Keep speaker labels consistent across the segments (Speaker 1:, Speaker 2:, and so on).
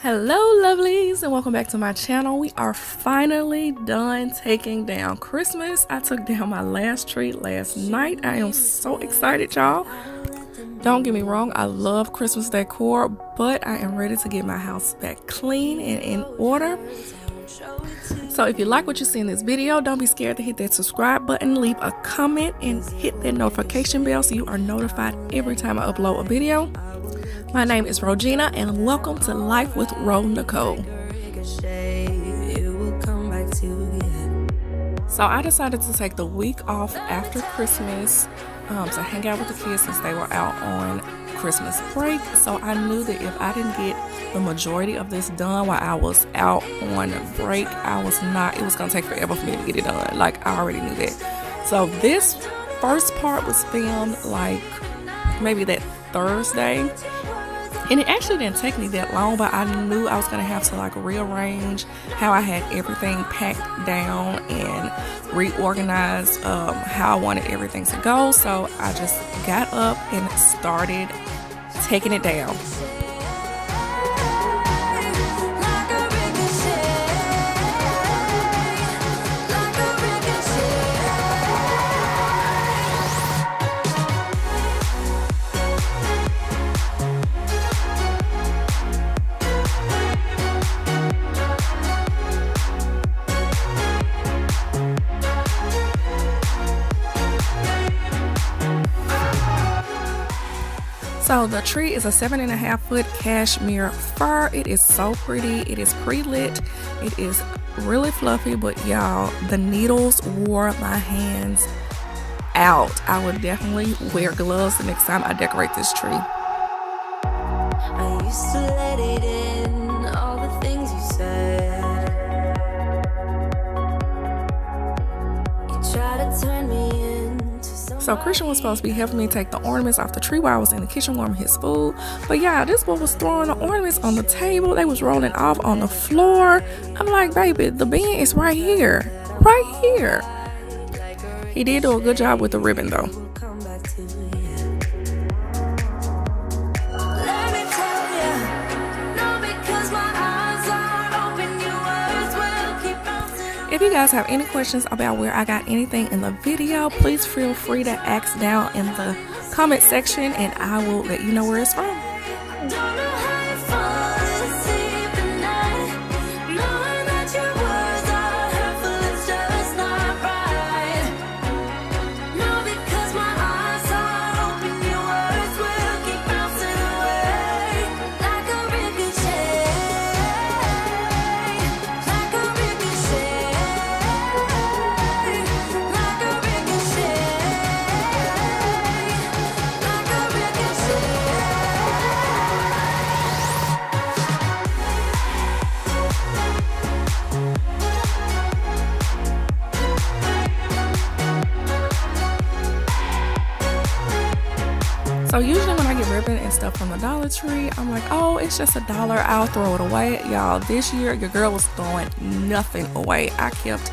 Speaker 1: Hello lovelies and welcome back to my channel. We are finally done taking down Christmas. I took down my last tree last night. I am so excited y'all. Don't get me wrong, I love Christmas decor, but I am ready to get my house back clean and in order. So if you like what you see in this video, don't be scared to hit that subscribe button, leave a comment, and hit that notification bell so you are notified every time I upload a video. My name is Rogina, and welcome to Life with Ro Nicole. So I decided to take the week off after Christmas um, to hang out with the kids since they were out on Christmas break. So I knew that if I didn't get the majority of this done while I was out on break, I was not, it was going to take forever for me to get it done. Like I already knew that. So this first part was filmed like maybe that Thursday and it actually didn't take me that long but i knew i was going to have to like rearrange how i had everything packed down and reorganize um, how i wanted everything to go. So i just got up and started taking it down So the tree is a seven and a half foot cashmere fir. It is so pretty. It is pre-lit. It is really fluffy, but y'all, the needles wore my hands out. I would definitely wear gloves the next time I decorate this tree. So Christian was supposed to be helping me take the ornaments off the tree while I was in the kitchen warming his food. But yeah, this boy was throwing the ornaments on the table. They was rolling off on the floor. I'm like, baby, the bin is right here. Right here. He did do a good job with the ribbon though. If you guys have any questions about where I got anything in the video, please feel free to ask down in the comment section and I will let you know where it's from. So usually when I get ribbon and stuff from the Dollar Tree, I'm like, oh, it's just a dollar. I'll throw it away. Y'all, this year your girl was throwing nothing away. I kept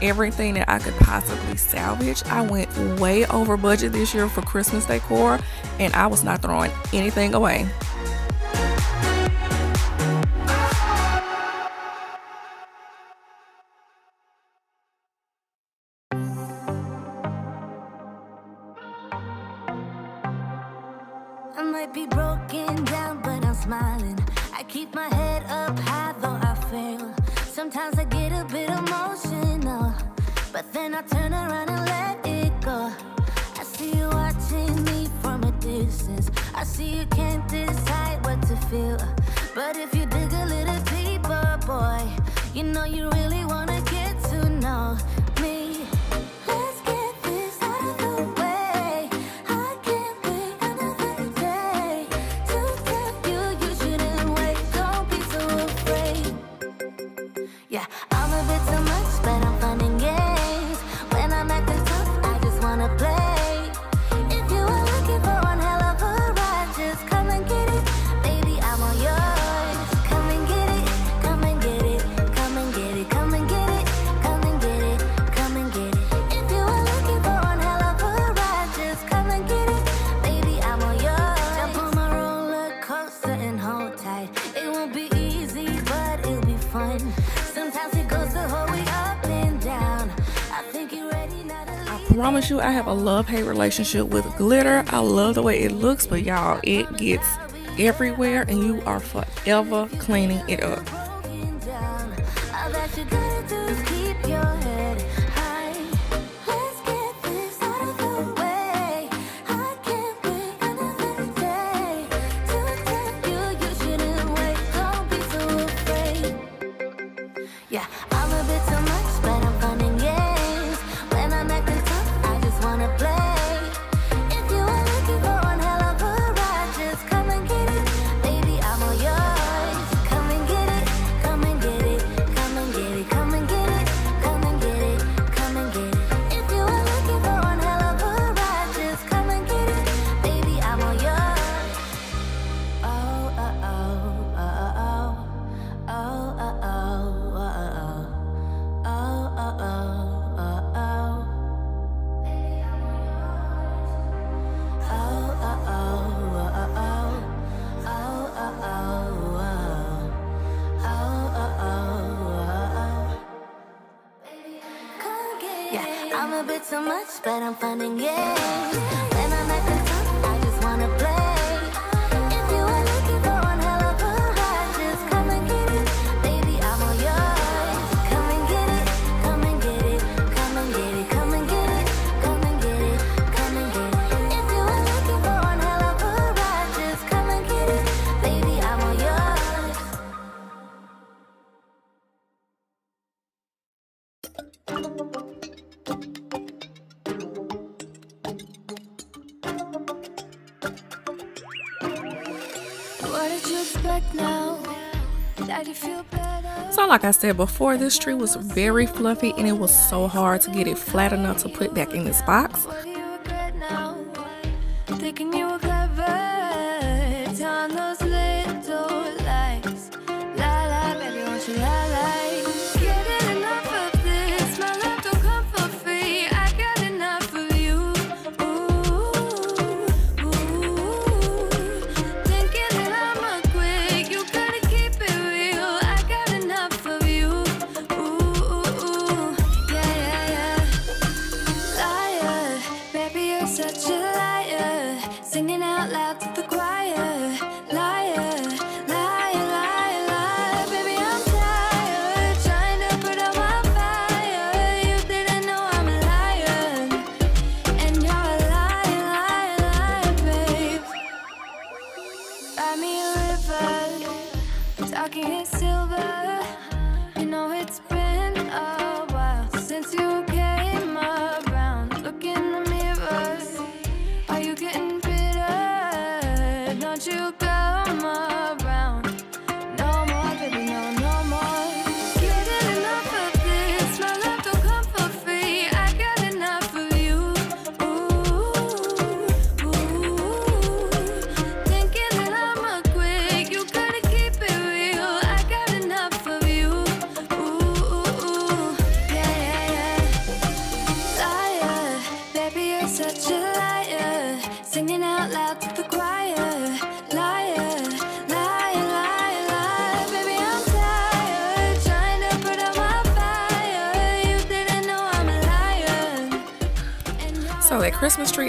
Speaker 1: everything that I could possibly salvage. I went way over budget this year for Christmas decor and I was not throwing anything away.
Speaker 2: Keep my head up high, though I fail. Sometimes I get a bit emotional, but then I turn around and let it go. I see you watching me from a distance. I see you can't decide what to feel. But if you dig a little deeper, boy, you know you really wanna get to know. you I have a love-hate relationship with glitter. I love the way it looks, but y'all, it gets everywhere and you are forever cleaning it up. like I said before, this tree was very fluffy and it was so hard to get it flat enough to put back in this box.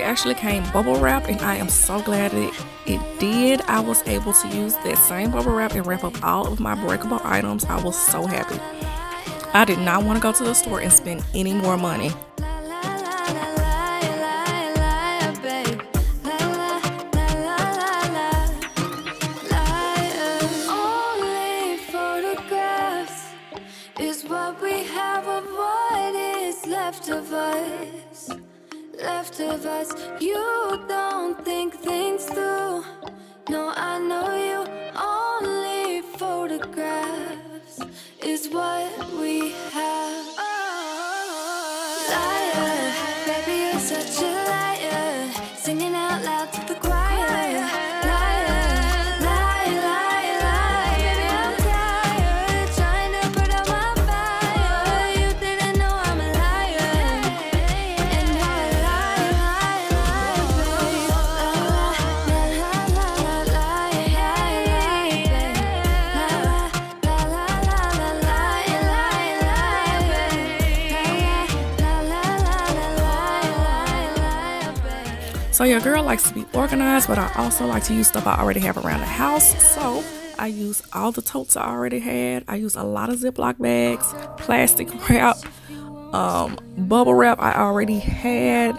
Speaker 2: actually came bubble wrap and I am so glad it, it did. I was able to use that same bubble wrap and wrap up all of my breakable items. I was so happy. I did not want to go to the store and spend any more money.
Speaker 3: left of us don't think things through. No, I know you only photographs is what we have.
Speaker 4: So your girl likes to be organized, but I also like to use stuff I already have around the house. So I use all the totes I already had. I use a lot of Ziploc bags, plastic wrap, um, bubble wrap I already had.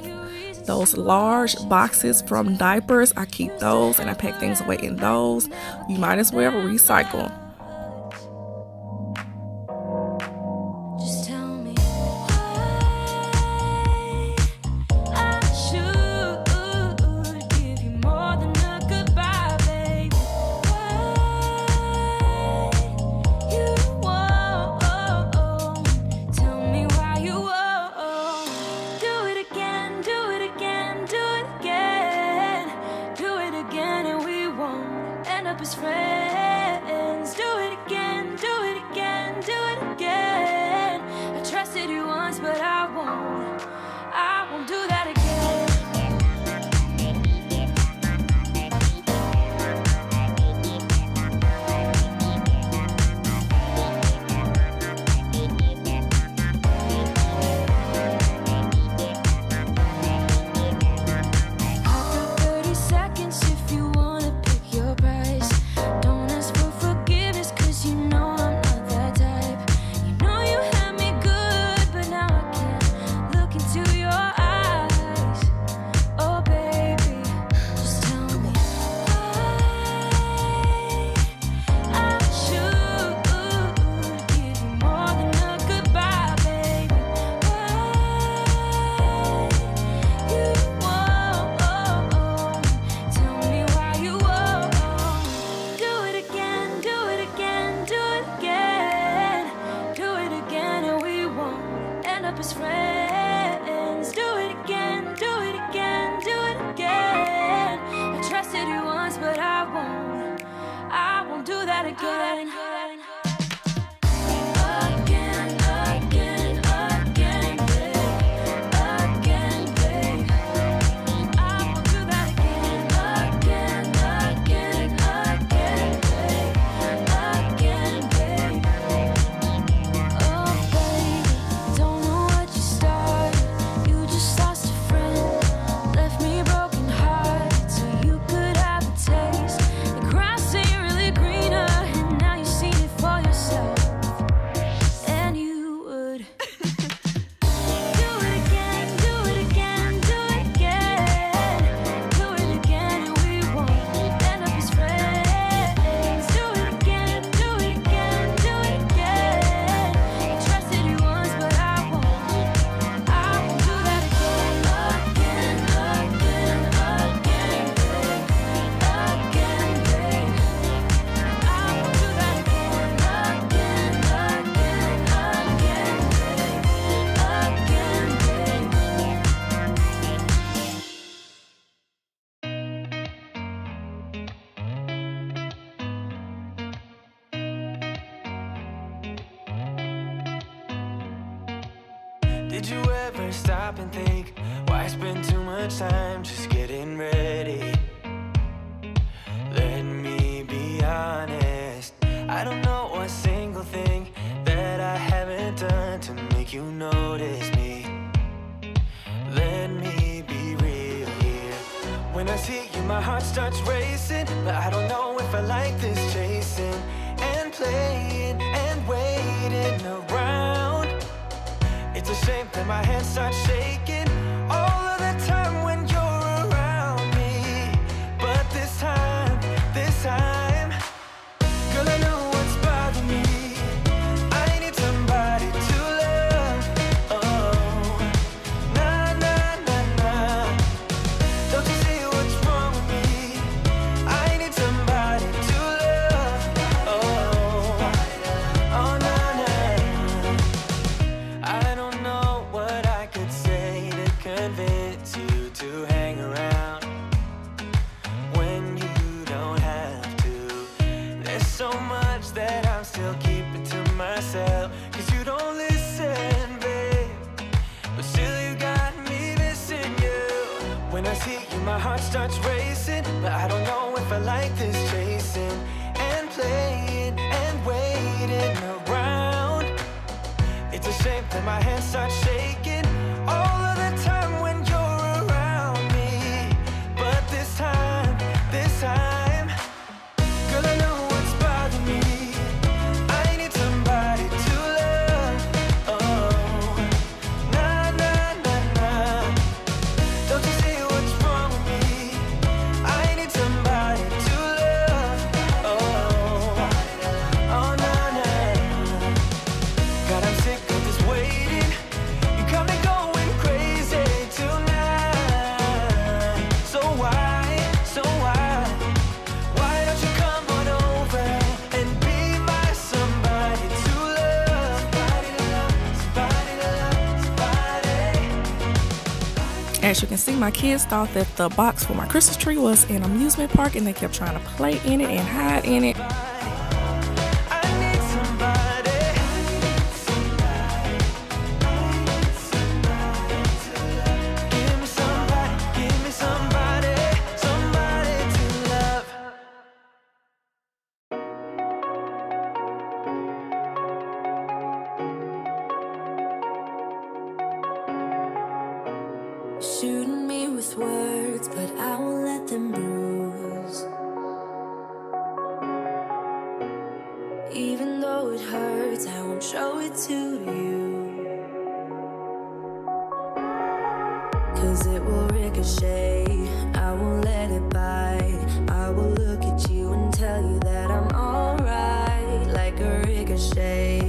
Speaker 4: Those large boxes from diapers, I keep those and I pack things away in those. You might as well recycle.
Speaker 5: Did you notice me. Let me be real here. When I see you, my heart starts racing, but I don't know if I like this chasing and playing and waiting around. It's a shame that my hands start shaking all of the time convince you to hang around when you don't have to. There's so much that I'm still keeping to myself. Cause you don't listen, babe. But still, you got me missing you. When I see you, my heart starts racing. But I don't know if I like this chasing and playing and waiting around. It's a shame that my hands start shaking
Speaker 2: my kids thought that the box for my Christmas tree was an amusement park and they kept trying to play in it and hide in it.
Speaker 4: shooting with words, but I won't let them bruise. Even though it hurts, I won't show it to you. Cause it will ricochet, I won't let it bite. I will look at you and tell you that I'm alright, like a ricochet.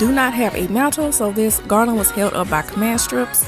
Speaker 2: do not have a mantle, so this garland was held up by command strips.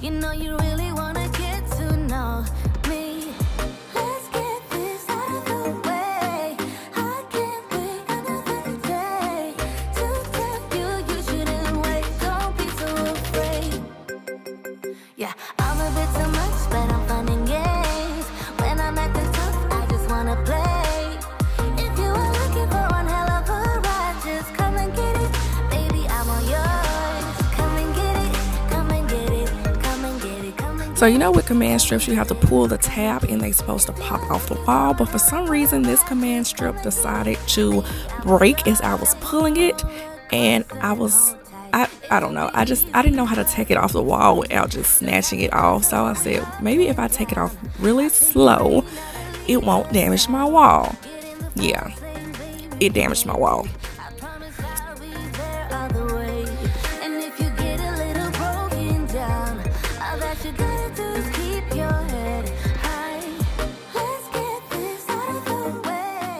Speaker 4: You know you really So
Speaker 1: you know with command strips you have to pull the tab and they're supposed to pop off the wall but for some reason this command strip decided to break as I was pulling it and I was I, I don't know I just I didn't know how to take it off the wall without just snatching it off so I said maybe if I take it off really slow it won't damage my wall. Yeah it damaged my wall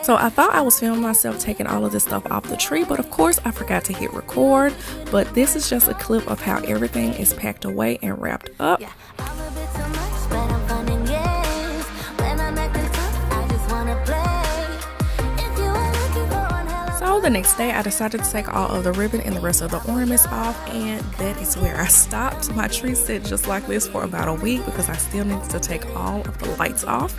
Speaker 1: So I thought I was filming myself taking all of this stuff off the tree, but of course I forgot to hit record. But this is just a clip of how everything is packed away and wrapped up. So the next day I decided to take all of the ribbon and the rest of the ornaments off and that is where I stopped. My tree sit just like this for about a week because I still needed to take all of the lights off.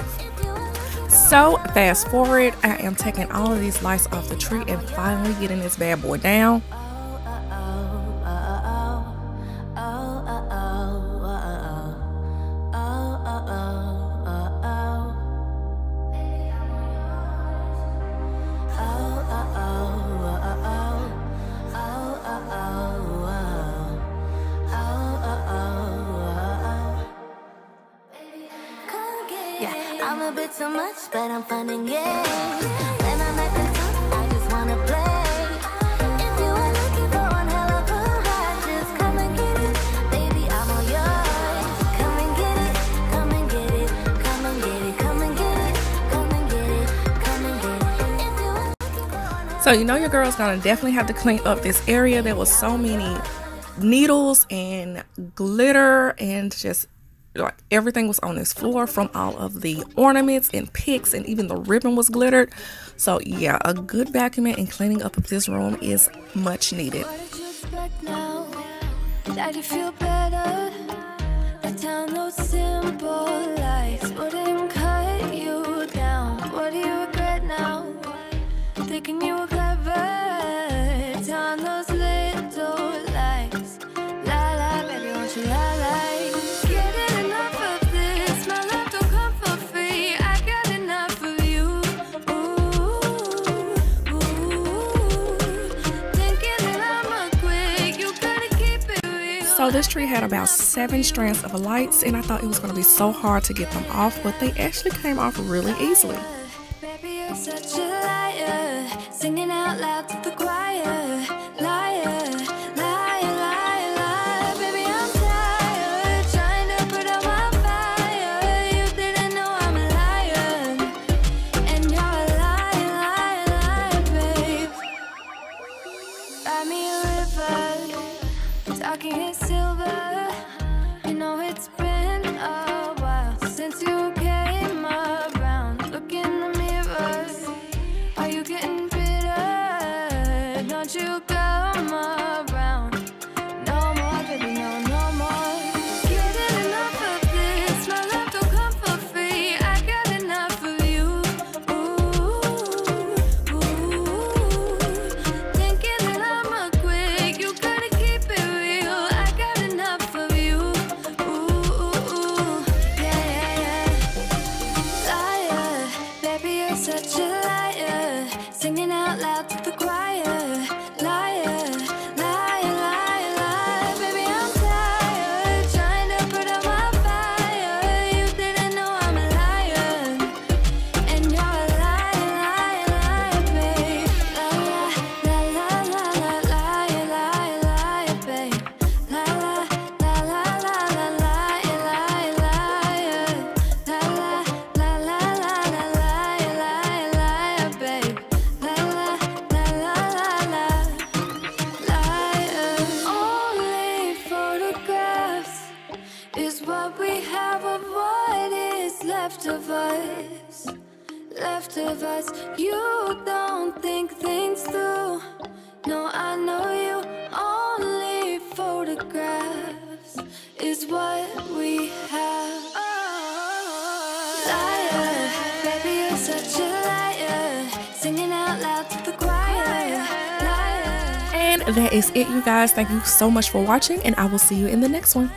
Speaker 1: So fast forward, I am taking all of these lights off the tree and finally getting this bad boy down. So you know your girl's gonna definitely have to clean up this area. There was so many needles and glitter and just like everything was on this floor from all of the ornaments and picks and even the ribbon was glittered so yeah a good vacuuming and cleaning up of this room is much needed?
Speaker 3: That you feel better? Town those simple lights Thinking you were clever. Down those little lights. La la, baby, won't you la la? Getting enough of this. My love don't come for free. I got enough of you. Ooh, ooh. Thinking that I'm a quick. You gotta keep it real.
Speaker 1: so this tree had about seven strands of lights and i thought it was going to be so hard to get them off but they actually came off really easily
Speaker 3: Baby, you're such a liar. Singing out loud to the choir. Come around?
Speaker 1: That is it you guys. Thank you so much for watching and i will see you in the next one